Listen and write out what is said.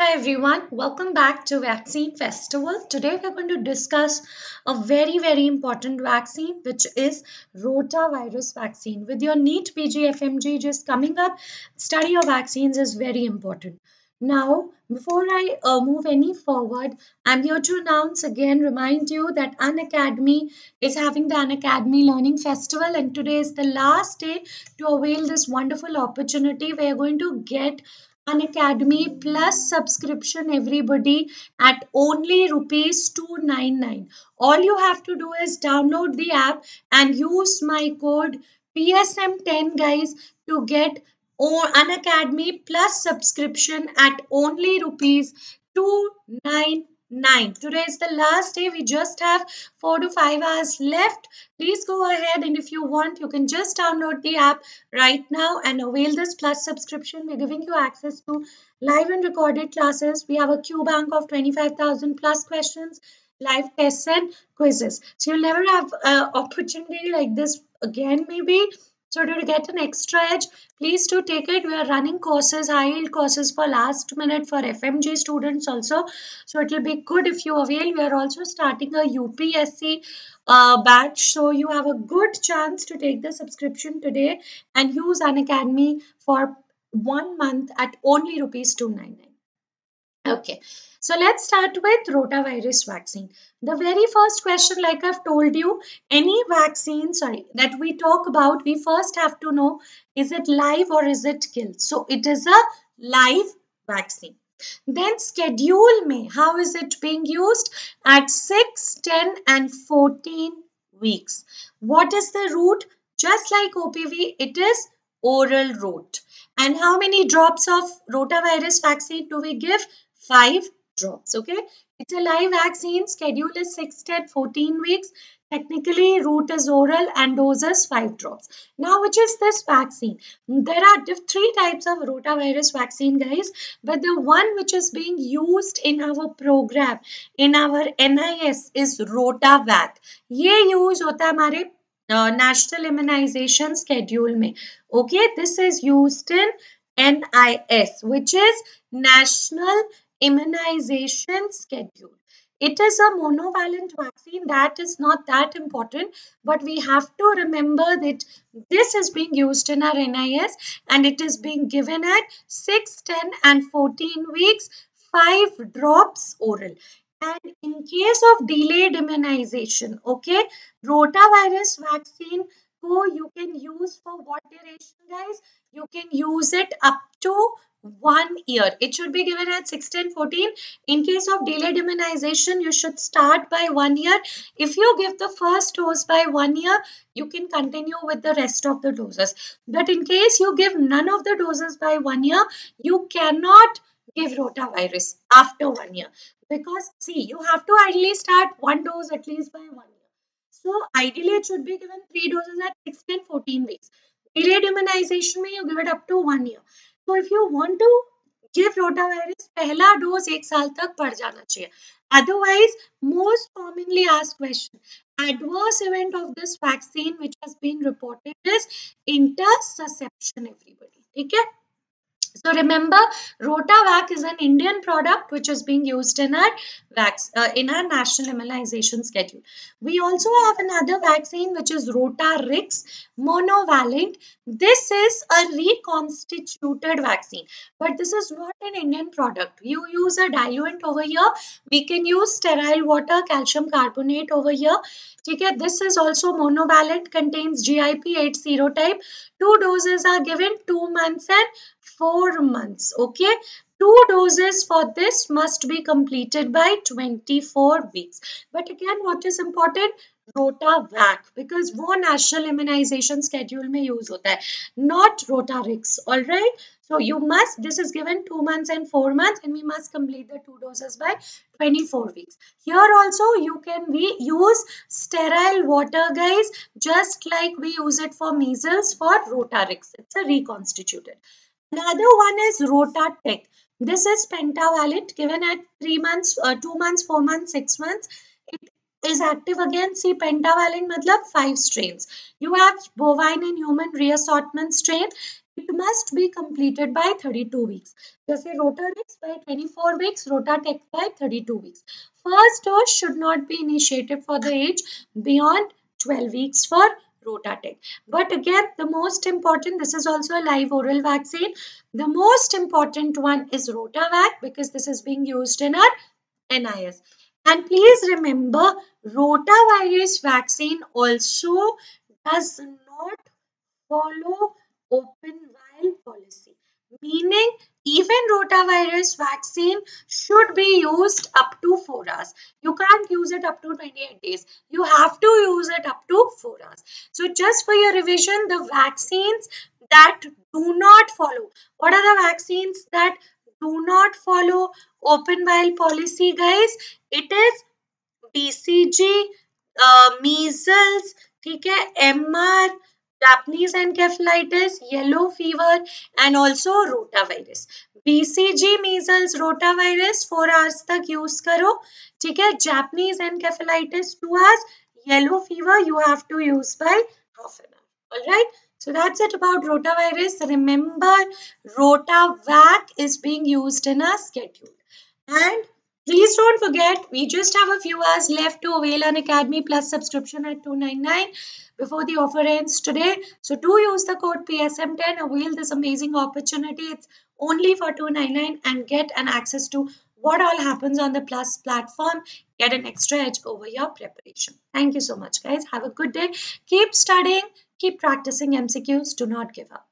Hi everyone, welcome back to Vaccine Festival. Today we're going to discuss a very very important vaccine which is rotavirus vaccine. With your NEET PG FMG just coming up, study of vaccines is very important. Now, before I uh, move any forward, I'm here to announce again, remind you that Unacademy is having the Unacademy Learning Festival, and today is the last day to avail this wonderful opportunity. We are going to get Unacademy plus subscription everybody at only rupees 299 all you have to do is download the app and use my code psm10 guys to get Unacademy plus subscription at only rupees 299 9 today is the last day. We just have 4 to 5 hours left. Please go ahead and if you want you can just download the app right now and avail this plus subscription. We're giving you access to live and recorded classes. We have a q bank of 25000 plus questions live tests and quizzes. So you'll never have an opportunity like this again maybe so to get an extra edge, please do take it. We are running courses, high yield courses for last minute for FMG students also. So it will be good if you avail. We are also starting a UPSC uh, batch. So you have a good chance to take the subscription today and use Unacademy for one month at only rupees 299. Okay, so let's start with rotavirus vaccine. The very first question, like I've told you, any vaccine, sorry, that we talk about, we first have to know, is it live or is it killed? So it is a live vaccine. Then schedule may, how is it being used? At 6, 10 and 14 weeks. What is the route? Just like OPV, it is oral route. And how many drops of rotavirus vaccine do we give? 5 drops. Okay. It's a live vaccine. Schedule is 6 to 14 weeks. Technically, route is oral and doses 5 drops. Now, which is this vaccine? There are three types of rotavirus vaccine, guys. But the one which is being used in our program, in our NIS is Rotavac. ये use होता है हमारे national immunization schedule में. Okay, this is used in NIS, which is National immunization schedule. It is a monovalent vaccine that is not that important, but we have to remember that this is being used in our NIS and it is being given at 6, 10 and 14 weeks, 5 drops oral. And in case of delayed immunization, okay, rotavirus vaccine so you can use for what duration guys? You can use it up to one year. It should be given at 16, 14. In case of delayed immunization, you should start by one year. If you give the first dose by one year, you can continue with the rest of the doses. But in case you give none of the doses by one year, you cannot give rotavirus after one year. Because see, you have to at least start one dose at least by one year. So ideally it should be given three doses at 16, 14 weeks. Delayed immunization, may you give it up to one year. So if you want to give rotavirus, पहला dose एक साल तक पड़ जाना चाहिए. Otherwise, most commonly asked question, adverse event of this vaccine which has been reported is intersusception everybody. है? So remember, Rotavac is an Indian product which is being used in our uh, in our national immunization schedule. We also have another vaccine which is Rotarix monovalent. This is a reconstituted vaccine, but this is not an Indian product. You use a diluent over here. We can use sterile water, calcium carbonate over here. Okay, this is also monovalent, contains GIP 8 serotype. Two doses are given, two months and four months. Okay, two doses for this must be completed by 24 weeks. But again, what is important? Rotavac because वो national immunization schedule में use होता है not Rotarix all right so you must this is given two months and four months and we must complete the two doses by 24 weeks here also you can we use sterile water guys just like we use it for measles for Rotarix it's a reconstituted another one is RotaTeq this is pentavalent given at three months, uh, two months, four months, six months. It is active again. See, pentavalent matlab five strains. You have bovine and human reassortment strain. it must be completed by 32 weeks. Just जैसे Rotarix by 24 weeks, RotaTeq by 32 weeks. First dose should not be initiated for the age beyond 12 weeks for RotaTeq. But again, the most important, this is also a live oral vaccine. The most important one is Rotavac because this is being used in our NIS. And please remember, rotavirus vaccine also does not follow open vial policy Meaning, even rotavirus vaccine should be used up to 4 hours. You can't use it up to 28 days. You have to use it up to 4 hours. So just for your revision, the vaccines that do not follow. What are the vaccines that do not follow open vial policy guys? It is BCG, uh, measles, ठीक है, MR, Japanese encephalitis, yellow fever, and also rotavirus. BCG measles rotavirus four hours तक use करो ठीक है Japanese encephalitis two hours yellow fever you have to use bye half an hour alright So that's it about rotavirus. Remember, rotavac is being used in a schedule. And Please don't forget, we just have a few hours left to avail Unacademy Plus subscription at 299 before the offer ends today. So do use the code PSM10, avail this amazing opportunity. It's only for 299 and get an access to what all happens on the Plus platform. Get an extra edge over your preparation. Thank you so much, guys. Have a good day. Keep studying, keep practicing MCQs. Do not give up.